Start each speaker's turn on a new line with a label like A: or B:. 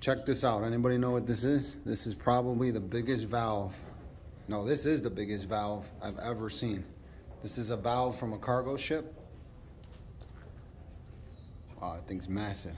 A: Check this out. Anybody know what this is? This is probably the biggest valve. No, this is the biggest valve I've ever seen. This is a valve from a cargo ship. Wow, that thing's massive.